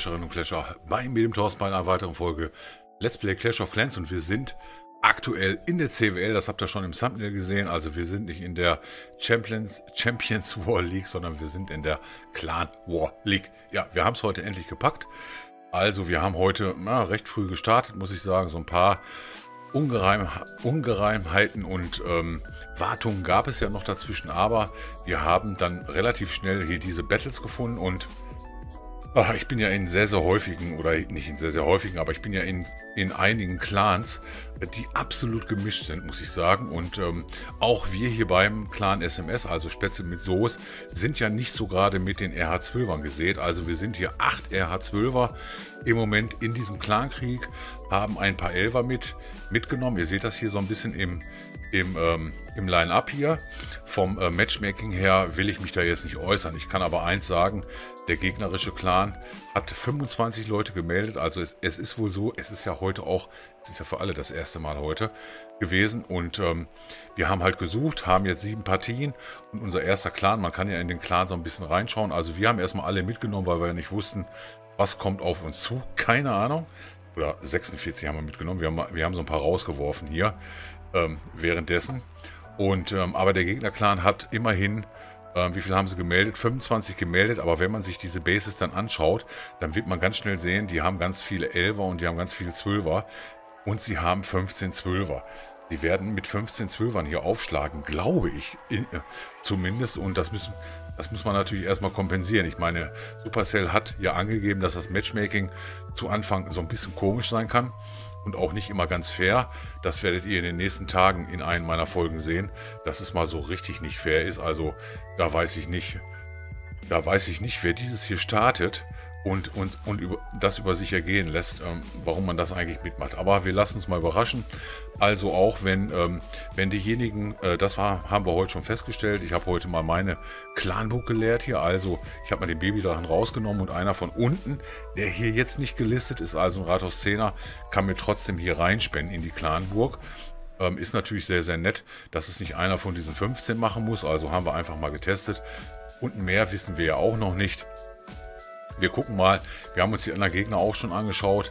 Clasherinnen und Clasher bei mir dem Thorsten bei einer weiteren Folge Let's Play Clash of Clans und wir sind aktuell in der CWL, das habt ihr schon im Thumbnail gesehen, also wir sind nicht in der Champions, Champions War League, sondern wir sind in der Clan War League. Ja, wir haben es heute endlich gepackt. Also wir haben heute na, recht früh gestartet, muss ich sagen, so ein paar Ungereim, Ungereimheiten und ähm, Wartungen gab es ja noch dazwischen, aber wir haben dann relativ schnell hier diese Battles gefunden und ach, ich bin ja in sehr, sehr häufigen, oder nicht in sehr, sehr häufigen, aber ich bin ja in, in einigen Clans, die absolut gemischt sind, muss ich sagen. Und ähm, auch wir hier beim Clan SMS, also speziell mit Soos, sind ja nicht so gerade mit den RH12ern gesät. Also wir sind hier acht RH12er im Moment in diesem Clankrieg, haben ein paar Elfer mit, mitgenommen. Ihr seht das hier so ein bisschen im, im, ähm, im Line-Up hier. Vom äh, Matchmaking her will ich mich da jetzt nicht äußern. Ich kann aber eins sagen, der gegnerische Clan hat 25 Leute gemeldet. Also es, es ist wohl so, es ist ja heute auch, es ist ja für alle das erste Mal heute gewesen. Und ähm, wir haben halt gesucht, haben jetzt sieben Partien. Und unser erster Clan, man kann ja in den Clan so ein bisschen reinschauen. Also wir haben erstmal alle mitgenommen, weil wir ja nicht wussten, was kommt auf uns zu. Keine Ahnung. Oder 46 haben wir mitgenommen. Wir haben, wir haben so ein paar rausgeworfen hier ähm, währenddessen. Und, ähm, aber der Gegnerclan hat immerhin, ähm, wie viel haben sie gemeldet? 25 gemeldet, aber wenn man sich diese Bases dann anschaut, dann wird man ganz schnell sehen, die haben ganz viele Elfer und die haben ganz viele Zwölfer und sie haben 15 Zwölfer. Die werden mit 15 Zwölfern hier aufschlagen, glaube ich, äh, zumindest. Und das müssen, das muss man natürlich erstmal kompensieren. Ich meine, Supercell hat ja angegeben, dass das Matchmaking zu Anfang so ein bisschen komisch sein kann und auch nicht immer ganz fair. Das werdet ihr in den nächsten Tagen in einen meiner Folgen sehen, dass es mal so richtig nicht fair ist. Also da weiß ich nicht, da weiß ich nicht, wer dieses hier startet und, und, und über, das über sich ergehen lässt, ähm, warum man das eigentlich mitmacht. Aber wir lassen uns mal überraschen. Also auch wenn, ähm, wenn diejenigen, äh, das war, haben wir heute schon festgestellt, ich habe heute mal meine Clanbook geleert hier. Also ich habe mal den Babydrachen rausgenommen und einer von unten, der hier jetzt nicht gelistet ist, also ein Rathaus 10er, kann mir trotzdem hier reinspenden in die Clanburg. Ähm, ist natürlich sehr, sehr nett, dass es nicht einer von diesen 15 machen muss. Also haben wir einfach mal getestet. Und mehr wissen wir ja auch noch nicht. Wir gucken mal, wir haben uns die anderen Gegner auch schon angeschaut.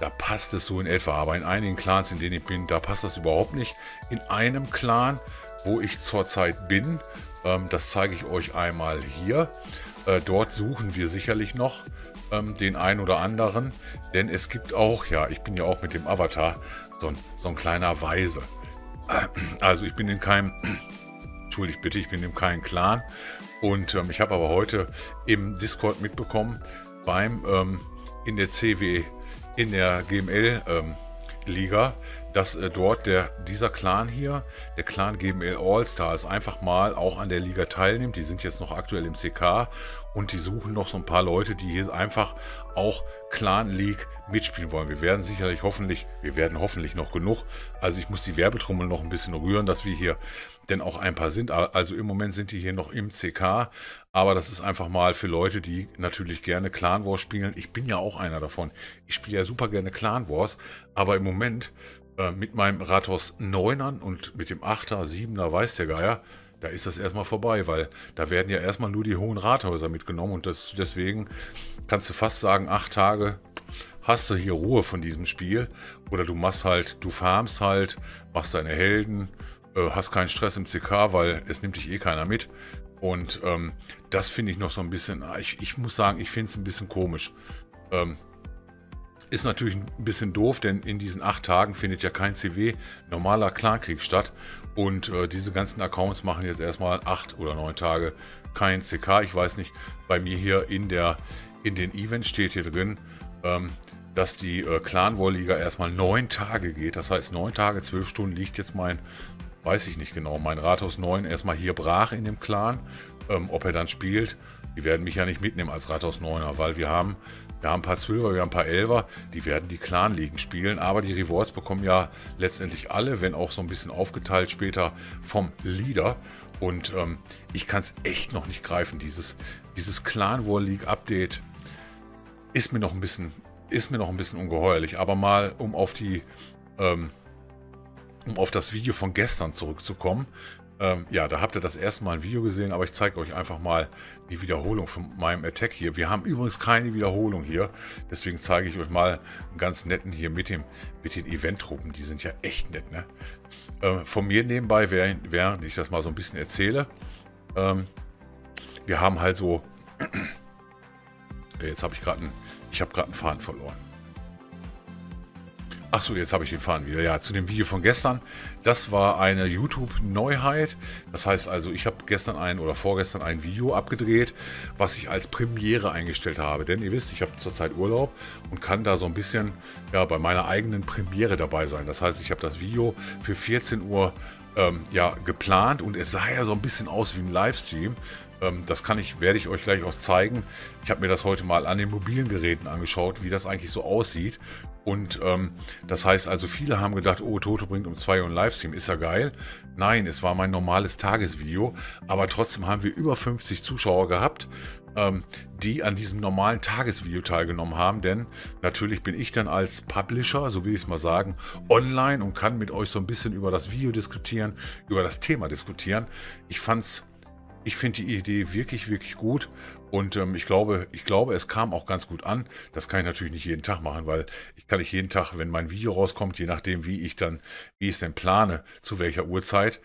Da passt es so in etwa, aber in einigen Clans, in denen ich bin, da passt das überhaupt nicht. In einem Clan, wo ich zurzeit bin, ähm, das zeige ich euch einmal hier. Äh, dort suchen wir sicherlich noch ähm, den einen oder anderen, denn es gibt auch, ja, ich bin ja auch mit dem Avatar so ein, so ein kleiner Weise. Also ich bin in keinem, entschuldigt bitte, ich bin in keinem Clan und ähm, ich habe aber heute im Discord mitbekommen, beim ähm, in der CW, in der GML ähm, Liga, dass äh, dort der, dieser Clan hier, der Clan GML All-Stars, einfach mal auch an der Liga teilnimmt. Die sind jetzt noch aktuell im CK und die suchen noch so ein paar Leute, die hier einfach auch Clan League mitspielen wollen. Wir werden sicherlich hoffentlich, wir werden hoffentlich noch genug. Also ich muss die Werbetrommel noch ein bisschen rühren, dass wir hier denn auch ein paar sind. Also im Moment sind die hier noch im CK, aber das ist einfach mal für Leute, die natürlich gerne Clan Wars spielen. Ich bin ja auch einer davon. Ich spiele ja super gerne Clan Wars, aber im Moment äh, mit meinem Rathaus 9ern und mit dem 8er, 7er, weiß der Geier, da ist das erstmal vorbei, weil da werden ja erstmal nur die hohen Rathäuser mitgenommen und das, deswegen kannst du fast sagen, acht Tage hast du hier Ruhe von diesem Spiel oder du machst halt, du farmst halt, machst deine Helden, äh, hast keinen Stress im CK, weil es nimmt dich eh keiner mit. Und ähm, das finde ich noch so ein bisschen, ah, ich, ich muss sagen, ich finde es ein bisschen komisch. Ähm, ist natürlich ein bisschen doof, denn in diesen acht Tagen findet ja kein CW normaler Clankrieg statt. Und äh, diese ganzen Accounts machen jetzt erstmal acht oder neun Tage kein CK. Ich weiß nicht, bei mir hier in, der, in den Events steht hier drin, ähm, dass die äh, Clan War Liga erstmal neun Tage geht. Das heißt, neun Tage, zwölf Stunden liegt jetzt mein weiß ich nicht genau, mein Rathaus 9 erstmal hier brach in dem Clan. Ähm, ob er dann spielt, die werden mich ja nicht mitnehmen als Rathaus 9er, weil wir haben, wir haben ein paar Zwölfer, wir haben ein paar Elfer, die werden die Clan-Ligen spielen, aber die Rewards bekommen ja letztendlich alle, wenn auch so ein bisschen aufgeteilt später vom Leader. Und ähm, ich kann es echt noch nicht greifen. Dieses, dieses Clan War League Update ist mir noch ein bisschen, ist mir noch ein bisschen ungeheuerlich. Aber mal, um auf die ähm, um auf das Video von gestern zurückzukommen. Ähm, ja, da habt ihr das erste Mal ein Video gesehen, aber ich zeige euch einfach mal die Wiederholung von meinem Attack hier. Wir haben übrigens keine Wiederholung hier, deswegen zeige ich euch mal einen ganz netten hier mit, dem, mit den Event-Truppen. Die sind ja echt nett, ne? Äh, von mir nebenbei, während, ich das mal so ein bisschen erzähle, ähm, wir haben halt so... Jetzt habe ich gerade einen, einen Faden verloren. Achso, jetzt habe ich den Faden wieder. Ja, zu dem Video von gestern. Das war eine YouTube-Neuheit. Das heißt also, ich habe gestern ein oder vorgestern ein Video abgedreht, was ich als Premiere eingestellt habe. Denn ihr wisst, ich habe zurzeit Urlaub und kann da so ein bisschen ja, bei meiner eigenen Premiere dabei sein. Das heißt, ich habe das Video für 14 Uhr ähm, ja, geplant und es sah ja so ein bisschen aus wie ein Livestream. Ähm, das kann ich, werde ich euch gleich auch zeigen. Ich habe mir das heute mal an den mobilen Geräten angeschaut, wie das eigentlich so aussieht. Und ähm, das heißt also, viele haben gedacht, oh, Toto bringt um 2 Uhr ein Livestream, ist ja geil. Nein, es war mein normales Tagesvideo, aber trotzdem haben wir über 50 Zuschauer gehabt, ähm, die an diesem normalen Tagesvideo teilgenommen haben. Denn natürlich bin ich dann als Publisher, so will ich es mal sagen, online und kann mit euch so ein bisschen über das Video diskutieren, über das Thema diskutieren. Ich fand es ich finde die Idee wirklich, wirklich gut und ähm, ich glaube, ich glaube, es kam auch ganz gut an. Das kann ich natürlich nicht jeden Tag machen, weil ich kann nicht jeden Tag, wenn mein Video rauskommt, je nachdem, wie ich dann, wie ich es denn plane, zu welcher Uhrzeit,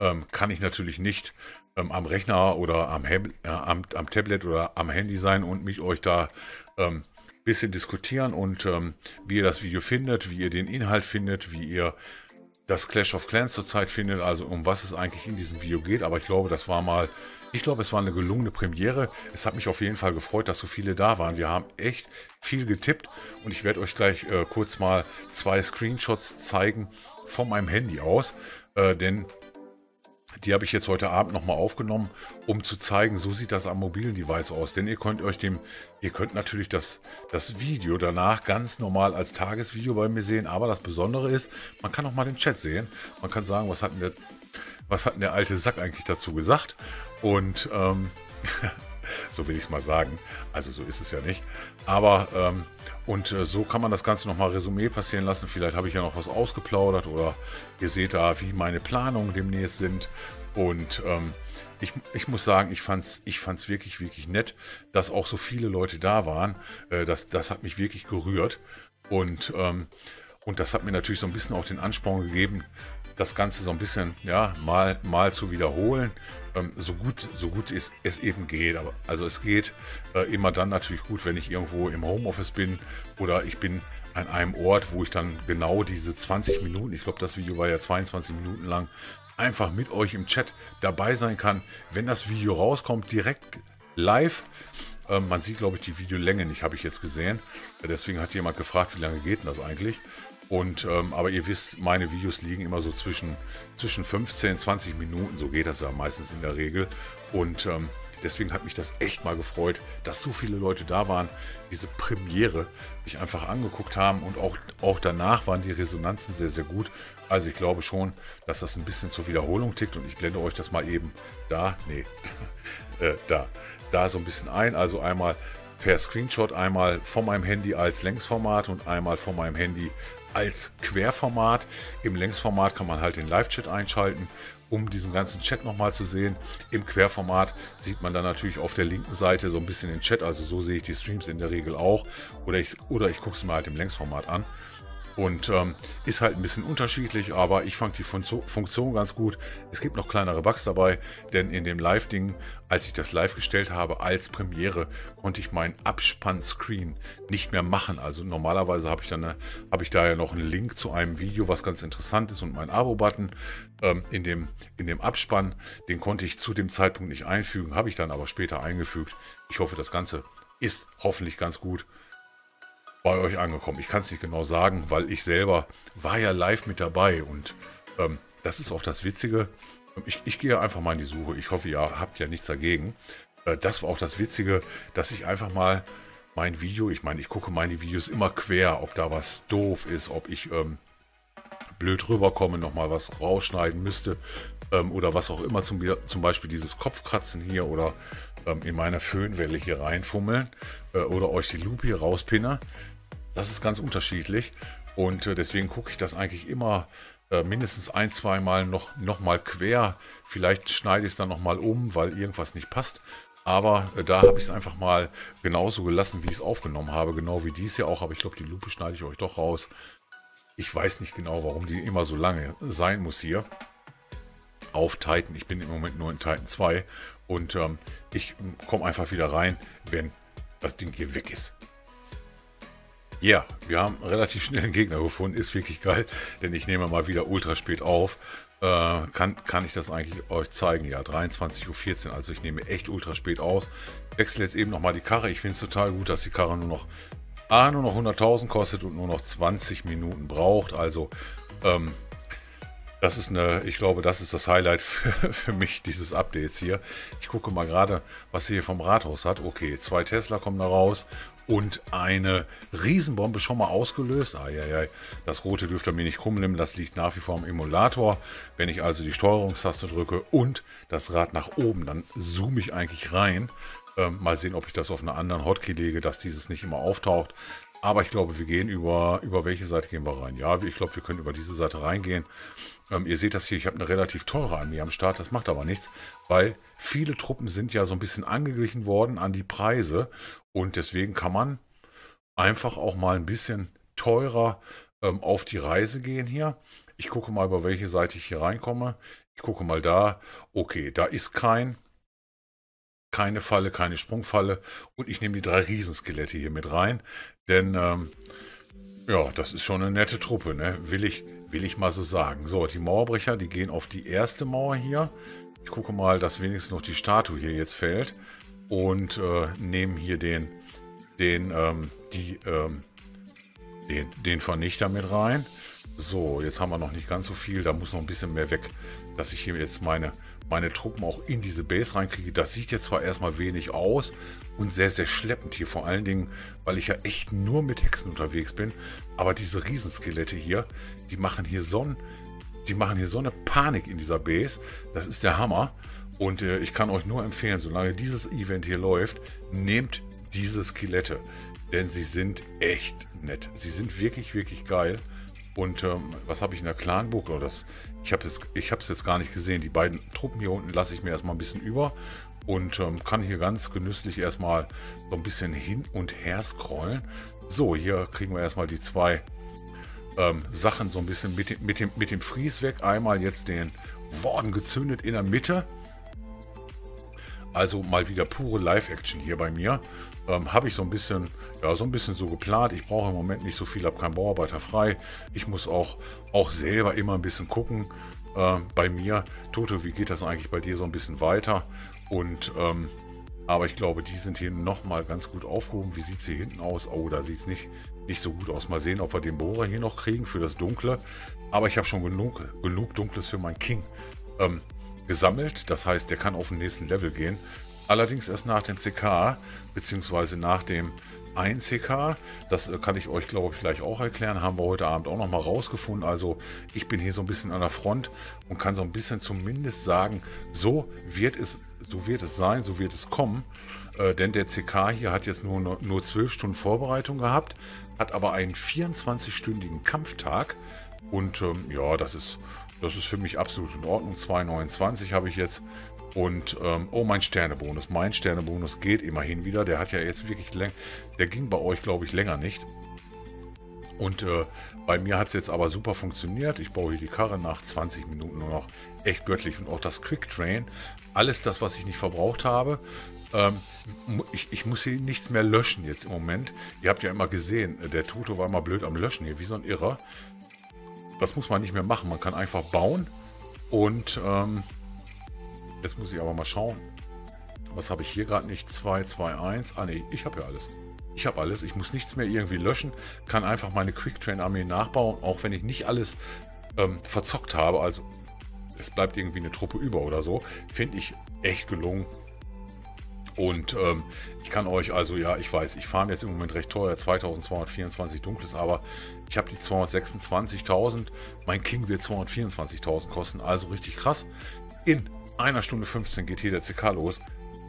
ähm, kann ich natürlich nicht ähm, am Rechner oder am, äh, am, am, Tablet oder am Handy sein und mich euch da ähm, bisschen diskutieren und ähm, wie ihr das Video findet, wie ihr den Inhalt findet, wie ihr das Clash of Clans zurzeit findet, also um was es eigentlich in diesem Video geht. Aber ich glaube, das war mal, ich glaube, es war eine gelungene Premiere. Es hat mich auf jeden Fall gefreut, dass so viele da waren. Wir haben echt viel getippt und ich werde euch gleich äh, kurz mal zwei Screenshots zeigen von meinem Handy aus, äh, denn die habe ich jetzt heute Abend nochmal aufgenommen, um zu zeigen, so sieht das am mobilen Device aus. Denn ihr könnt euch dem, ihr könnt natürlich das, das Video danach ganz normal als Tagesvideo bei mir sehen. Aber das Besondere ist, man kann auch mal den Chat sehen. Man kann sagen, was hat denn der, was hat denn der alte Sack eigentlich dazu gesagt? Und ähm, so will ich es mal sagen. Also so ist es ja nicht. Aber ähm, und äh, so kann man das Ganze nochmal Resümee passieren lassen. Vielleicht habe ich ja noch was ausgeplaudert oder ihr seht da, wie meine Planungen demnächst sind. Und ähm, ich, ich, muss sagen, ich fand es ich fand's wirklich, wirklich nett, dass auch so viele Leute da waren. Äh, das, das hat mich wirklich gerührt. Und, ähm, und das hat mir natürlich so ein bisschen auch den Ansporn gegeben, das Ganze so ein bisschen, ja, mal, mal zu wiederholen, ähm, so gut, so gut ist, es eben geht. Aber also es geht äh, immer dann natürlich gut, wenn ich irgendwo im Homeoffice bin oder ich bin an einem Ort, wo ich dann genau diese 20 Minuten, ich glaube, das Video war ja 22 Minuten lang, einfach mit euch im Chat dabei sein kann, wenn das Video rauskommt, direkt live. Ähm, man sieht, glaube ich, die Videolänge nicht, habe ich jetzt gesehen. Deswegen hat jemand gefragt, wie lange geht denn das eigentlich? Und, ähm, aber ihr wisst, meine Videos liegen immer so zwischen, zwischen 15, 20 Minuten, so geht das ja meistens in der Regel. Und ähm, deswegen hat mich das echt mal gefreut, dass so viele Leute da waren, diese Premiere sich einfach angeguckt haben und auch, auch danach waren die Resonanzen sehr, sehr gut. Also ich glaube schon, dass das ein bisschen zur Wiederholung tickt und ich blende euch das mal eben da, nee, äh, da, da so ein bisschen ein. Also einmal per Screenshot, einmal von meinem Handy als Längsformat und einmal von meinem Handy als Querformat. Im Längsformat kann man halt den Live-Chat einschalten, um diesen ganzen Chat nochmal zu sehen. Im Querformat sieht man dann natürlich auf der linken Seite so ein bisschen den Chat, also so sehe ich die Streams in der Regel auch. Oder ich, oder ich gucke es mir halt im Längsformat an. Und ähm, ist halt ein bisschen unterschiedlich, aber ich fand die Funktion ganz gut. Es gibt noch kleinere Bugs dabei, denn in dem Live-Ding, als ich das live gestellt habe als Premiere, konnte ich meinen Abspann-Screen nicht mehr machen. Also normalerweise habe ich habe ich da ja noch einen Link zu einem Video, was ganz interessant ist und meinen Abo-Button ähm, in, dem, in dem Abspann. Den konnte ich zu dem Zeitpunkt nicht einfügen, habe ich dann aber später eingefügt. Ich hoffe, das Ganze ist hoffentlich ganz gut bei euch angekommen. Ich kann es nicht genau sagen, weil ich selber war ja live mit dabei und ähm, das ist auch das Witzige. Ich, ich gehe einfach mal in die Suche. Ich hoffe, ihr habt ja nichts dagegen. Äh, das war auch das Witzige, dass ich einfach mal mein Video, ich meine, ich gucke meine Videos immer quer, ob da was doof ist, ob ich ähm, blöd rüberkomme, nochmal was rausschneiden müsste ähm, oder was auch immer, zum, zum Beispiel dieses Kopfkratzen hier oder ähm, in meiner Föhnwelle hier reinfummeln äh, oder euch die Lupe hier rauspinne. Das ist ganz unterschiedlich und äh, deswegen gucke ich das eigentlich immer äh, mindestens ein, zwei Mal noch, noch mal quer. Vielleicht schneide ich es dann noch mal um, weil irgendwas nicht passt. Aber äh, da habe ich es einfach mal genauso gelassen, wie ich es aufgenommen habe. Genau wie dies hier auch. Aber ich glaube, die Lupe schneide ich euch doch raus. Ich weiß nicht genau, warum die immer so lange sein muss hier. Auf Titan. Ich bin im Moment nur in Titan 2. Und ähm, ich komme einfach wieder rein, wenn das Ding hier weg ist. Ja, wir haben relativ schnell einen Gegner gefunden. Ist wirklich geil, denn ich nehme mal wieder ultra spät auf. Äh, kann, kann ich das eigentlich euch zeigen? Ja, 23.14 Uhr. Also ich nehme echt ultra spät aus. Wechsle jetzt eben nochmal die Karre. Ich finde es total gut, dass die Karre nur noch, ah, nur noch 100.000 kostet und nur noch 20 Minuten braucht. Also ähm, das ist eine, ich glaube, das ist das Highlight für, für mich, dieses Updates hier. Ich gucke mal gerade, was sie hier vom Rathaus hat. Okay, zwei Tesla kommen da raus und eine Riesenbombe schon mal ausgelöst. Eieiei, das rote dürfte mir nicht krumm nehmen, das liegt nach wie vor am Emulator. Wenn ich also die Steuerungstaste drücke und das Rad nach oben, dann zoome ich eigentlich rein. Ähm, mal sehen, ob ich das auf einer anderen Hotkey lege, dass dieses nicht immer auftaucht. Aber ich glaube, wir gehen über, über welche Seite gehen wir rein? Ja, ich glaube, wir können über diese Seite reingehen. Ähm, ihr seht das hier, ich habe eine relativ teure Armee am Start, das macht aber nichts, weil viele Truppen sind ja so ein bisschen angeglichen worden an die Preise und deswegen kann man einfach auch mal ein bisschen teurer ähm, auf die Reise gehen hier. Ich gucke mal, über welche Seite ich hier reinkomme. Ich gucke mal da. Okay, da ist kein keine Falle, keine Sprungfalle. Und ich nehme die drei Riesenskelette hier mit rein. Denn, ähm, ja, das ist schon eine nette Truppe, ne? Will ich, will ich mal so sagen. So, die Mauerbrecher, die gehen auf die erste Mauer hier. Ich gucke mal, dass wenigstens noch die Statue hier jetzt fällt. Und äh, nehmen hier den, den, ähm, die, ähm, den, den Vernichter mit rein. So, jetzt haben wir noch nicht ganz so viel. Da muss noch ein bisschen mehr weg, dass ich hier jetzt meine meine Truppen auch in diese Base reinkriege. Das sieht jetzt zwar erstmal wenig aus und sehr, sehr schleppend hier. Vor allen Dingen, weil ich ja echt nur mit Hexen unterwegs bin. Aber diese Riesenskelette hier, die machen hier so, ein, die machen hier so eine Panik in dieser Base. Das ist der Hammer. Und äh, ich kann euch nur empfehlen, solange dieses Event hier läuft, nehmt diese Skelette. Denn sie sind echt nett. Sie sind wirklich, wirklich geil. Und ähm, was habe ich in der Clanburg? Oh, das, ich habe es ich jetzt gar nicht gesehen. Die beiden Truppen hier unten lasse ich mir erstmal ein bisschen über und ähm, kann hier ganz genüsslich erstmal so ein bisschen hin und her scrollen. So, hier kriegen wir erstmal die zwei ähm, Sachen so ein bisschen mit dem, mit, dem, mit dem Fries weg. Einmal jetzt den Worden gezündet in der Mitte. Also mal wieder pure Live-Action hier bei mir. Ähm, habe ich so ein bisschen, ja, so ein bisschen so geplant. Ich brauche im Moment nicht so viel, habe keinen Bauarbeiter frei. Ich muss auch, auch selber immer ein bisschen gucken. Ähm, bei mir, Toto, wie geht das eigentlich bei dir so ein bisschen weiter? Und ähm, aber ich glaube, die sind hier nochmal ganz gut aufgehoben. Wie sieht es hier hinten aus? Oh, da sieht es nicht, nicht so gut aus. Mal sehen, ob wir den Bohrer hier noch kriegen für das Dunkle. Aber ich habe schon genug, genug Dunkles für meinen King. Ähm, gesammelt. Das heißt, der kann auf den nächsten Level gehen. Allerdings erst nach dem CK, beziehungsweise nach dem 1 CK. Das äh, kann ich euch, glaube ich, gleich auch erklären. Haben wir heute Abend auch nochmal rausgefunden. Also ich bin hier so ein bisschen an der Front und kann so ein bisschen zumindest sagen, so wird es, so wird es sein, so wird es kommen. Äh, denn der CK hier hat jetzt nur, nur 12 Stunden Vorbereitung gehabt, hat aber einen 24-stündigen Kampftag. Und ähm, ja, das ist das ist für mich absolut in Ordnung. 2,29 habe ich jetzt. Und, ähm, oh, mein Sternebonus. Mein Sternebonus geht immerhin wieder. Der hat ja jetzt wirklich länger, der ging bei euch, glaube ich, länger nicht. Und äh, bei mir hat es jetzt aber super funktioniert. Ich baue hier die Karre nach 20 Minuten nur noch echt göttlich. Und auch das Quick Train, alles das, was ich nicht verbraucht habe. Ähm, ich, ich, muss hier nichts mehr löschen jetzt im Moment. Ihr habt ja immer gesehen, der Toto war mal blöd am Löschen hier, wie so ein Irrer. Das muss man nicht mehr machen. Man kann einfach bauen. Und ähm, jetzt muss ich aber mal schauen. Was habe ich hier gerade nicht? 2, 2, 1. Ah ne, ich habe ja alles. Ich habe alles. Ich muss nichts mehr irgendwie löschen. Kann einfach meine Quick-Train-Armee nachbauen. Auch wenn ich nicht alles ähm, verzockt habe. Also es bleibt irgendwie eine Truppe über oder so. Finde ich echt gelungen. Und ähm, ich kann euch also, ja, ich weiß, ich fahre jetzt im Moment recht teuer, 2224 dunkles, aber ich habe die 226.000. Mein King wird 224.000 kosten, also richtig krass. In einer Stunde 15 geht hier der CK los.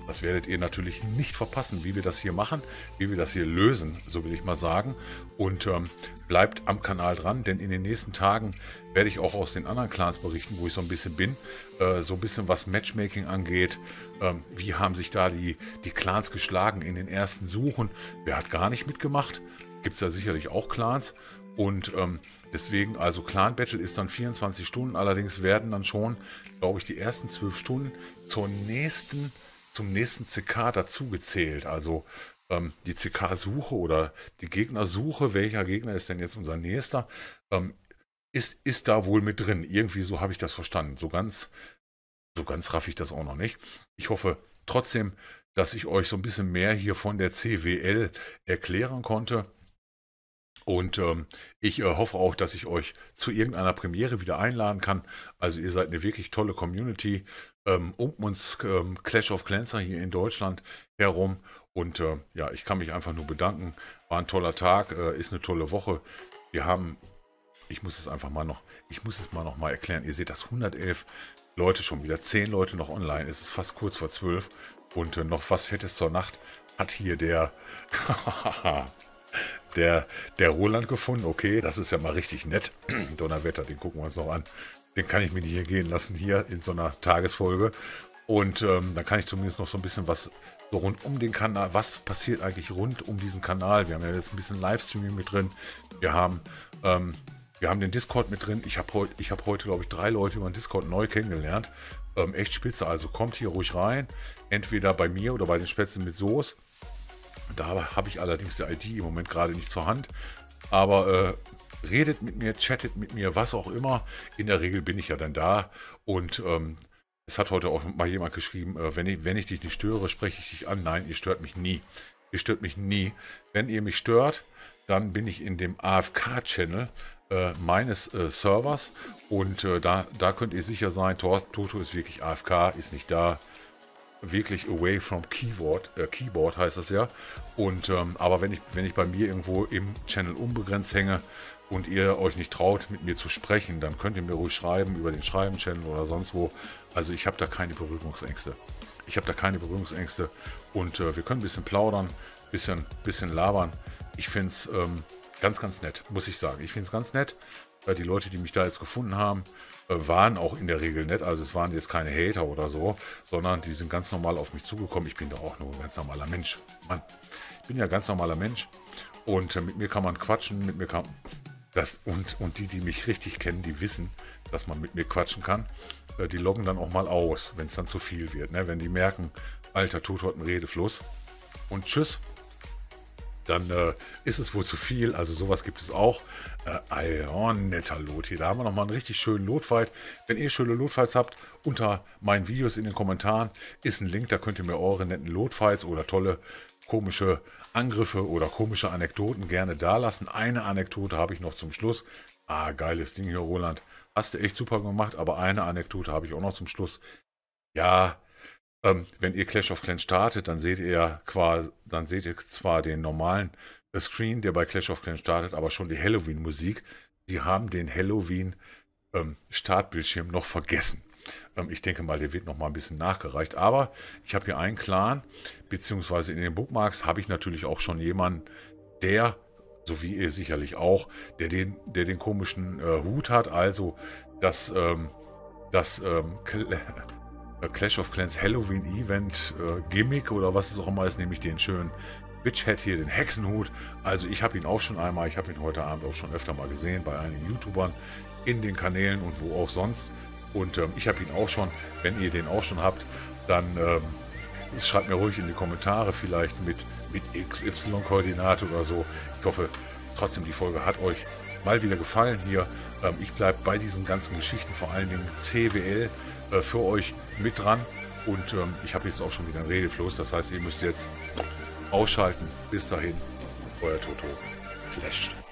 Das werdet ihr natürlich nicht verpassen, wie wir das hier machen, wie wir das hier lösen, so will ich mal sagen. Und ähm, bleibt am Kanal dran, denn in den nächsten Tagen werde ich auch aus den anderen Clans berichten, wo ich so ein bisschen bin. Äh, so ein bisschen was Matchmaking angeht. Ähm, wie haben sich da die, die Clans geschlagen in den ersten Suchen? Wer hat gar nicht mitgemacht? Gibt es ja sicherlich auch Clans. Und ähm, deswegen, also Clan Battle ist dann 24 Stunden. Allerdings werden dann schon, glaube ich, die ersten 12 Stunden zur nächsten zum nächsten CK dazugezählt. Also ähm, die CK-Suche oder die Gegnersuche, welcher Gegner ist denn jetzt unser nächster, ähm, ist, ist da wohl mit drin. Irgendwie so habe ich das verstanden. So ganz, so ganz raff ich das auch noch nicht. Ich hoffe trotzdem, dass ich euch so ein bisschen mehr hier von der CWL erklären konnte. Und ähm, ich äh, hoffe auch, dass ich euch zu irgendeiner Premiere wieder einladen kann. Also ihr seid eine wirklich tolle Community ähm, um uns ähm, Clash of Clanser hier in Deutschland herum. Und äh, ja, ich kann mich einfach nur bedanken. War ein toller Tag, äh, ist eine tolle Woche. Wir haben, ich muss es einfach mal noch, ich muss es mal noch mal erklären. Ihr seht das 111 Leute schon wieder, 10 Leute noch online. Es ist fast kurz vor 12 und äh, noch was Fettes zur Nacht hat hier der der, der Roland gefunden. Okay, das ist ja mal richtig nett. Donnerwetter, den gucken wir uns noch an. Den kann ich mir nicht hier gehen lassen, hier in so einer Tagesfolge. Und ähm, dann kann ich zumindest noch so ein bisschen was so rund um den Kanal, was passiert eigentlich rund um diesen Kanal. Wir haben ja jetzt ein bisschen Livestreaming mit drin. Wir haben, ähm, wir haben den Discord mit drin. Ich habe heute, ich heute, glaube ich, drei Leute über den Discord neu kennengelernt. Ähm, echt spitze. Also kommt hier ruhig rein. Entweder bei mir oder bei den Spätzen mit Soße. Da habe ich allerdings die ID im Moment gerade nicht zur Hand. Aber äh, redet mit mir, chattet mit mir, was auch immer. In der Regel bin ich ja dann da. Und ähm, es hat heute auch mal jemand geschrieben, äh, wenn, ich, wenn ich dich nicht störe, spreche ich dich an. Nein, ihr stört mich nie. Ihr stört mich nie. Wenn ihr mich stört, dann bin ich in dem AFK-Channel äh, meines äh, Servers und äh, da, da könnt ihr sicher sein, Toto ist wirklich AFK, ist nicht da, wirklich away from Keyboard, äh, Keyboard heißt das ja. Und ähm, aber wenn ich, wenn ich bei mir irgendwo im Channel unbegrenzt hänge und ihr euch nicht traut, mit mir zu sprechen, dann könnt ihr mir ruhig schreiben über den Schreiben-Channel oder sonst wo. Also ich habe da keine Berührungsängste. Ich habe da keine Berührungsängste und äh, wir können ein bisschen plaudern, bisschen, bisschen labern. Ich finde es ähm, ganz, ganz nett, muss ich sagen. Ich finde es ganz nett. Äh, die Leute, die mich da jetzt gefunden haben, waren auch in der Regel nett. Also es waren jetzt keine Hater oder so, sondern die sind ganz normal auf mich zugekommen. Ich bin doch auch nur ein ganz normaler Mensch. Mann, ich bin ja ein ganz normaler Mensch und äh, mit mir kann man quatschen, mit mir kann das und, und die, die mich richtig kennen, die wissen, dass man mit mir quatschen kann. Äh, die loggen dann auch mal aus, wenn es dann zu viel wird. Ne? Wenn die merken, Alter, tut heute ein Redefluss. Und tschüss dann äh, ist es wohl zu viel. Also sowas gibt es auch. Äh, oh, netter Lot hier. Da haben wir nochmal einen richtig schönen Lotfight. Wenn ihr schöne Lotfights habt, unter meinen Videos in den Kommentaren ist ein Link, da könnt ihr mir eure netten Lotfights oder tolle komische Angriffe oder komische Anekdoten gerne da lassen. Eine Anekdote habe ich noch zum Schluss. Ah, geiles Ding hier, Roland. Hast du echt super gemacht, aber eine Anekdote habe ich auch noch zum Schluss. Ja, ähm, wenn ihr Clash of Clans startet, dann seht ihr quasi, dann seht ihr zwar den normalen äh, Screen, der bei Clash of Clans startet, aber schon die Halloween-Musik. Sie haben den Halloween-Startbildschirm ähm, noch vergessen. Ähm, ich denke mal, der wird noch mal ein bisschen nachgereicht. Aber ich habe hier einen Clan, beziehungsweise in den Bookmarks habe ich natürlich auch schon jemanden, der so wie ihr sicherlich auch, der den, der den komischen äh, Hut hat, also das, ähm, das ähm, äh, Clash of Clans Halloween Event äh, Gimmick oder was es auch immer ist, nämlich den schönen Witchhead hier, den Hexenhut. Also ich habe ihn auch schon einmal, ich habe ihn heute Abend auch schon öfter mal gesehen bei einigen YouTubern in den Kanälen und wo auch sonst. Und ähm, ich habe ihn auch schon. Wenn ihr den auch schon habt, dann ähm, schreibt mir ruhig in die Kommentare, vielleicht mit, mit XY-Koordinate oder so. Ich hoffe trotzdem, die Folge hat euch mal wieder gefallen hier. Ähm, ich bleibe bei diesen ganzen Geschichten, vor allen Dingen CWL äh, für euch mit dran. Und ähm, ich habe jetzt auch schon wieder einen Redefluss. Das heißt, ihr müsst jetzt ausschalten. Bis dahin, euer Toto. Flasht.